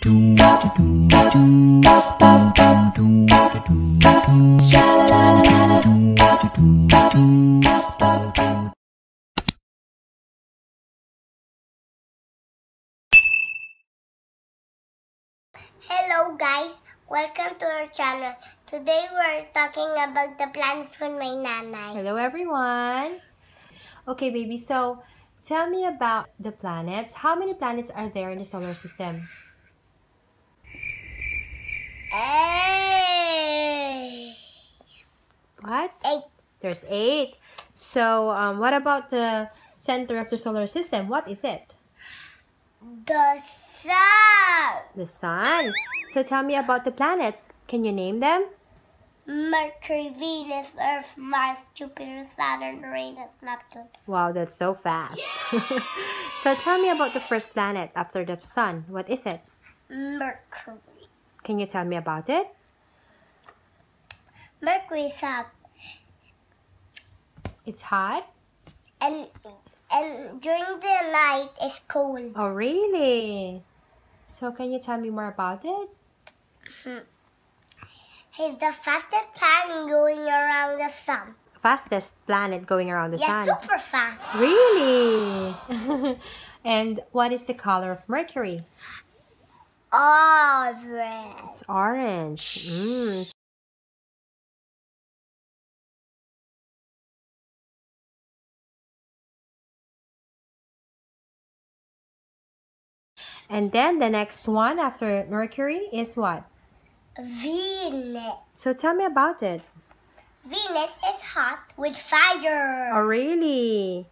Hello guys, welcome to our channel. Today we're talking about the plants from my nanay. Hello everyone. Okay, baby. So, tell me about the planets. How many planets are there in the solar system? Hey, What? eight. There's eight. So, um, what about the center of the solar system? What is it? The sun, The sun. So, tell me about the planets. Can you name them? Mercury, Venus, Earth, Mars, Jupiter, Saturn, Uranus, Neptune. Wow, that's so fast. so, tell me about the first planet after the sun. What is it? Mercury. Can you tell me about it? Mercury's is hot, It's hot. and and during the night it's cold. Oh, really? So, can you tell me more about it? Hmm. He's the fastest planet going around the sun. Fastest planet going around the Yeah, sun. Yeah, super fast. Really? and what is the color of Mercury? Orange. It's orange. Mm. And then the next one after Mercury is what? Venus. So tell me about it. Venus is hot with fire. Oh, really?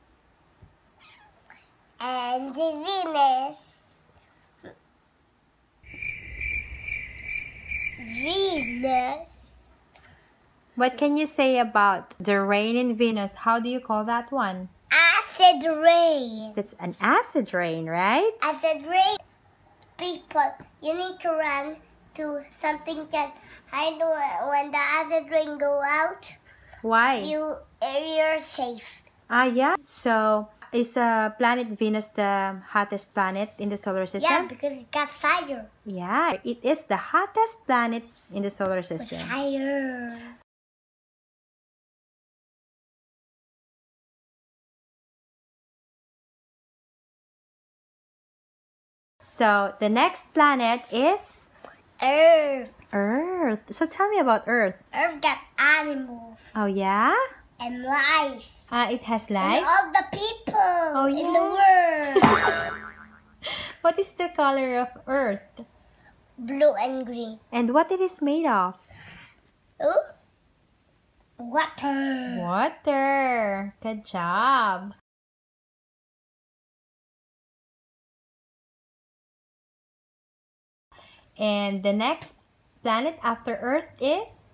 And Venus. Venus. What can you say about the rain in Venus? How do you call that one? Acid rain. That's an acid rain, right? Acid rain. People, you need to run to something that I know when the acid rain go out, Why? you you're safe. Ah, yeah. So, is uh, planet Venus the hottest planet in the solar system? Yeah, because it got fire. Yeah, it is the hottest planet in the solar With system. fire. So, the next planet is Earth. Earth. So, tell me about Earth. Earth got animals Oh, yeah? and life. Ah, it has life? And all the people Oh, in the world. What is the color of Earth? Blue and green. And what it is made of? Ooh. Water. Water. Good job. And the next planet after Earth is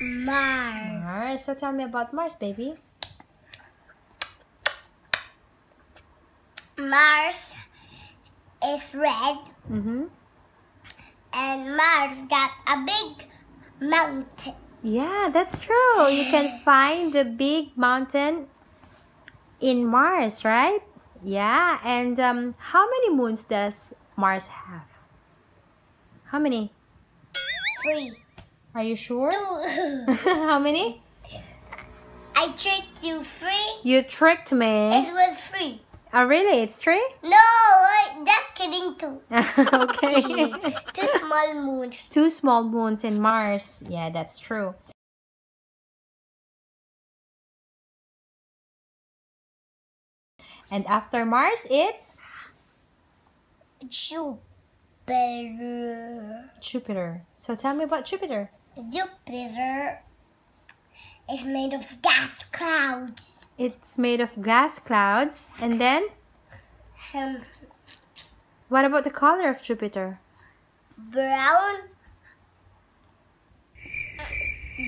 Mars. Mars. So tell me about Mars, baby. Mars is red Mm-hmm. and Mars got a big mountain. Yeah, that's true. You can find the big mountain in Mars, right? Yeah, and um, how many moons does Mars have? How many? Free. Are you sure? Two. how many? I tricked you three. You tricked me. It was three. Oh, really? It's three? No, I- just kidding too. okay. Two small moons. Two small moons in Mars. Yeah, that's true. And after Mars, it's Jupiter. Jupiter. So tell me about Jupiter. Jupiter is made of gas clouds. It's made of gas clouds. And then, Um, what about the color of Jupiter? brown.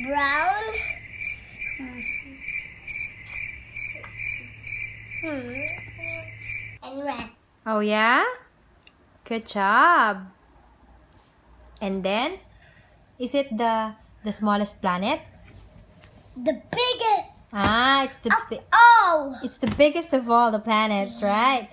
Brown. Hmm. And red. Oh, yeah? Good job. And then, is it the the smallest planet? The biggest. Ah, it's the big. Oh, It's the biggest of all the planets, right?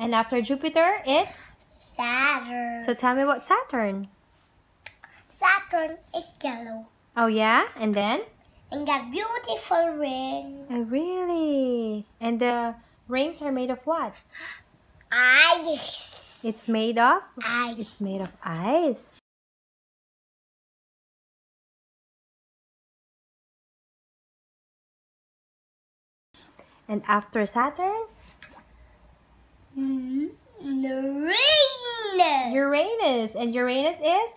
And after Jupiter, it's Saturn. So tell me about Saturn. Saturn is yellow. Oh yeah, and then? And got beautiful ring. Oh really? And the rings are made of what? Ice. It's made of? Ice. It's made of ice. And after Saturn, Mm, Uranus. Uranus. And Uranus is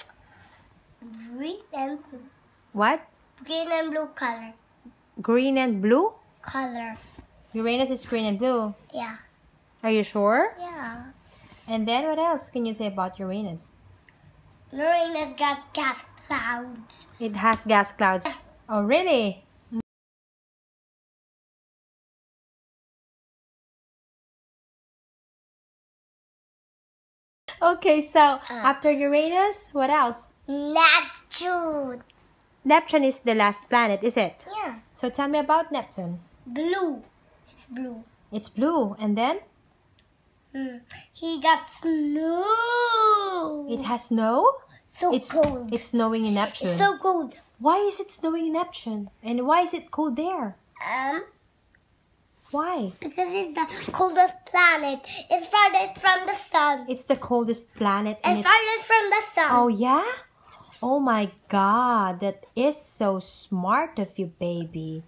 Green and blue. what? Green and blue color. Green and blue? Color. Uranus is green and blue. Yeah. Are you sure? Yeah. And then what else can you say about Uranus? Uranus got gas clouds. It has gas clouds. Oh, really? Okay, so uh. after Uranus, what else? Neptune. Neptune is the last planet, is it? Yeah. So tell me about Neptune. Blue. It's blue. It's blue, and then Hmm. He got snow. it has snow. so It's cold. it's snowing in Neptune. It's so cold. why is it snowing in Neptune? And why is it cold there? Um, Why? because it's the coldest planet. It's farthest from the sun. It's the coldest planet, and it's farthest from the sun. Oh, yeah? Oh my god, that is so smart of you, baby.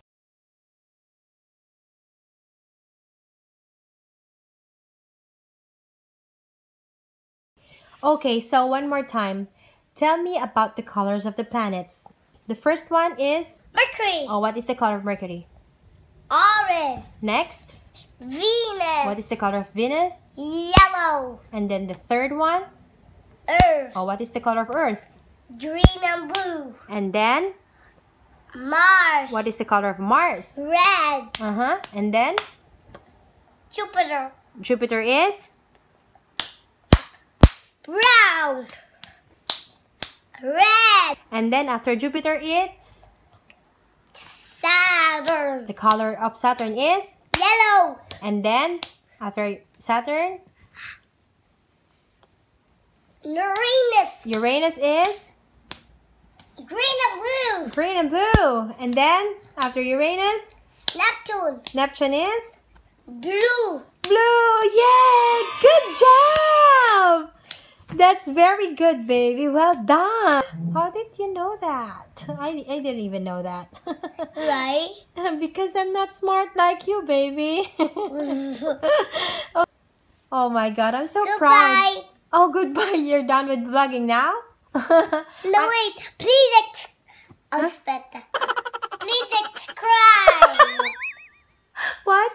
Okay, so one more time. Tell me about the colors of the planets. The first one is. Mercury. Oh, what is the color of Mercury? Orange. Next, Venus. what is the color of Venus? Yellow. And then the third one. Earth. Oh, what is the color of Earth? Green and blue. And then, Mars. what is the color of Mars? Red. Uh huh. And then, Jupiter. Jupiter is. Brown. Red. And then after Jupiter, it's Saturn. the color of Saturn is. Yellow. And then after Saturn, Uranus. Uranus is Green and blue. green and blue. And then after Uranus, Neptune. Neptune is Blue. blue. Yay! Good job! That's very good, baby. Well done. How did you know that? I, I didn't even know that. Right? because I'm not smart like you, baby. oh my god, I'm so proud. Goodbye. Oh, goodbye. You're done with vlogging now? No, wait. Please ex- oh, spetta. Please subscribe. what?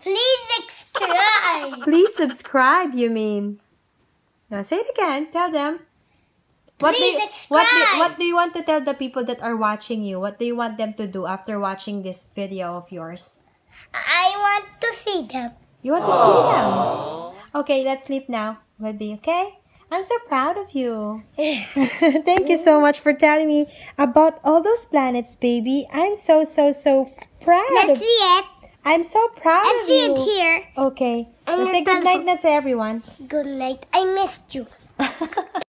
Please subscribe. Please subscribe, you mean? Now say it again. Tell them. What do, Please you, what, do, what do you want to tell the people that are watching you? What do you want them to do after watching this video of yours? I want to see them. You want to see them? Okay, let's sleep now, baby, okay? I'm so proud of you. Thank you so much for telling me about all those planets, baby. I'm so, so, so proud. Let's Of, see it. I'm so proud Let's of see it here. Okay. Let's say good night to everyone. Good night. I missed you.